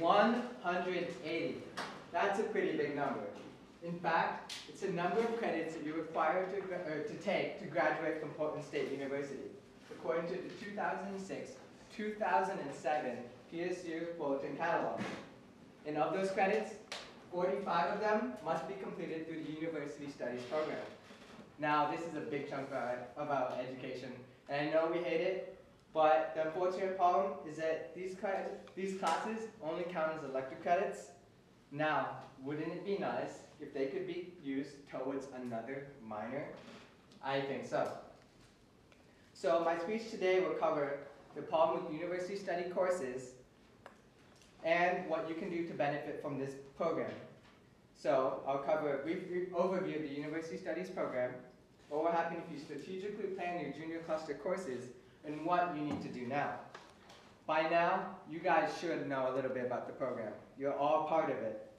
180. That's a pretty big number. In fact, it's the number of credits that you're required to, or to take to graduate from Portland State University, according to the 2006 2007 PSU Bulletin Catalog. And of those credits, 45 of them must be completed through the University Studies program. Now, this is a big chunk of our, of our education, and I know we hate it, but the unfortunate problem is that these, these classes only count as elective credits. Now, wouldn't it be nice if they could be used towards another minor? I think so. So my speech today will cover the problem with university study courses and what you can do to benefit from this program. So I'll cover a brief re- overview of the University Studies program, what will happen if you strategically plan your junior cluster courses, and what you need to do now. By now, you guys should know a little bit about the program. You're all part of it.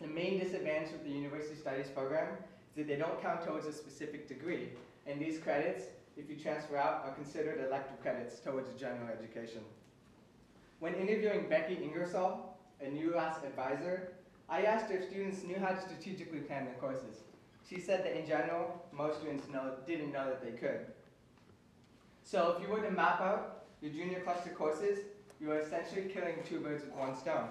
The main disadvantage with the University Studies program is that they don't count towards a specific degree, and these credits, if you transfer out, are considered elective credits towards general education. When interviewing Becky Ingersoll, a UAS advisor, I asked her if students knew how to strategically plan their courses. She said that in general, most students know, didn't know that they could. So if you were to map out your junior cluster courses, you are essentially killing two birds with one stone.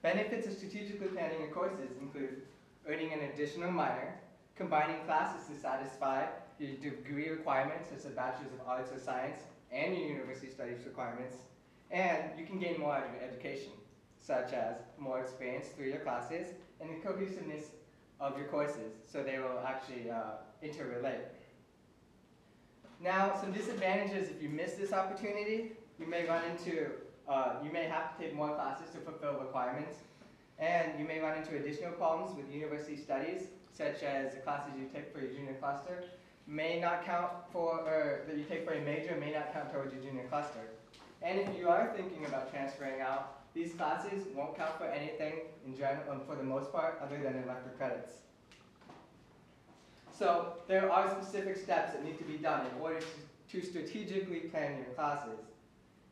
Benefits of strategically planning your courses include earning an additional minor, combining classes to satisfy your degree requirements such as a Bachelor's of Arts or Science and your university studies requirements, and you can gain more out of your education, such as more experience through your classes and the cohesiveness of your courses, so they will actually uh, interrelate. Now, some disadvantages if you miss this opportunity, you may run into, uh, you may have to take more classes to fulfill requirements, and you may run into additional problems with university studies, such as the classes you take for your junior cluster may not count for, or that you take for a major may not count towards your junior cluster. And if you are thinking about transferring out, these classes won't count for anything in general, for the most part, other than elective credits. So there are specific steps that need to be done in order to, strategically plan your classes.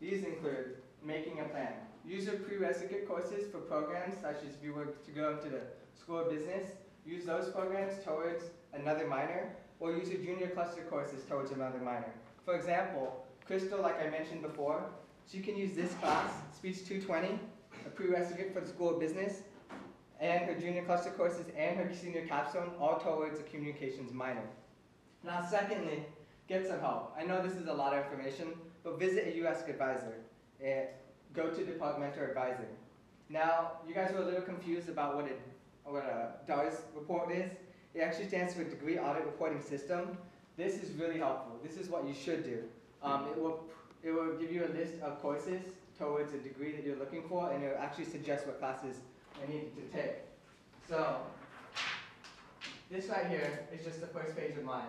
These include making a plan. Use your prerequisite courses for programs such as if you were to go into the School of Business, use those programs towards another minor, or use your junior cluster courses towards another minor. For example, Crystal, like I mentioned before, she can use this class, Speech 220, a prerequisite for the School of Business, and her junior cluster courses and her senior capstone all towards a communications minor. Now, secondly, get some help. I know this is a lot of information, but visit a U.S. advisor. And go to departmental advisor. Now, you guys are a little confused about what, it, what a DARS report is. It actually stands for Degree Audit Reporting System. This is really helpful. This is what you should do. Um, it, will, it will give you a list of courses towards a degree that you're looking for, and it will actually suggest what classes are needed to take. So, this right here is just the first page of mine.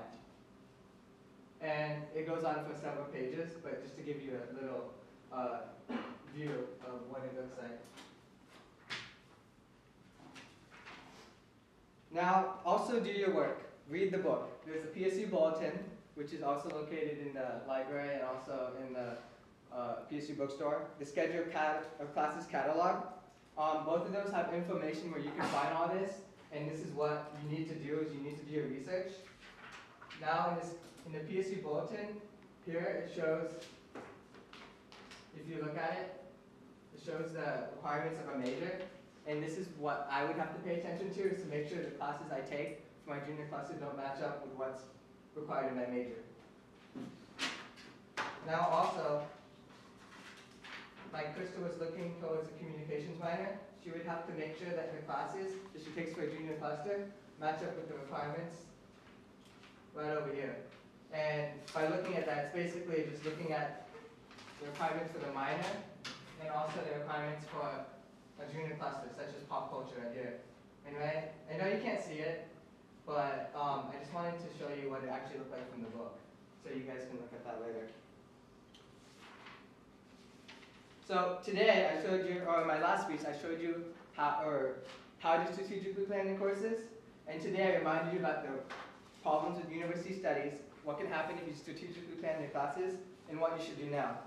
And it goes on for several pages, but just to give you a little uh, view of what it looks like. Now, also do your work. Read the book. There's a PSU bulletin, which is also located in the library and also in the uh, PSU bookstore. The schedule of, of classes catalog. Um, both of those have information where you can find all this, and this is what you need to do is you need to do your research. Now in this in the PSU bulletin, here it shows if you look at it, it shows the requirements of a major. And this is what I would have to pay attention to is to make sure the classes I take for my junior classes don't match up with what's required in my major. Now also, like Krista was looking towards a communications minor, she would have to make sure that her classes that she takes for a junior cluster match up with the requirements right over here. And by looking at that, it's basically just looking at the requirements for the minor and also the requirements for a junior cluster, such as pop culture right here. Right, I know you can't see it, but um, I just wanted to show you what it actually looked like from the book, so you guys can look at that later. So today I showed you, or in my last speech, I showed you how, or how to strategically plan your courses, and today I reminded you about the problems with university studies, what can happen if you strategically plan your classes, and what you should do now.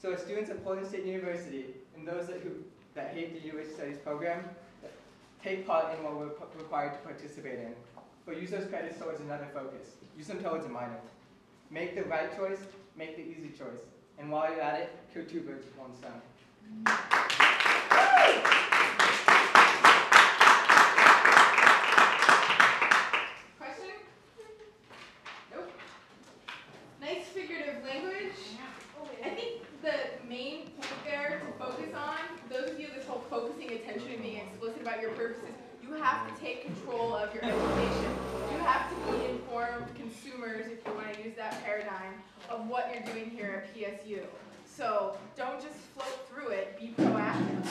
So as students of Portland State University and those that, who, that hate the University Studies program, take part in what we're required to participate in. But use those credits towards another focus. Use them towards a minor. Make the right choice, make the easy choice. And while you're at it, kill two birds with one stone. Question? Nope. Nice figurative language. I think the main point there to focus on, those of you this whole focusing attention and being explicit about your purposes, you have to take control of your education. You have to be informed consumers, if you want to use that paradigm, of what you're doing here at PSU. So don't just float through it, be proactive.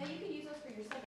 Now you can use those for yourself.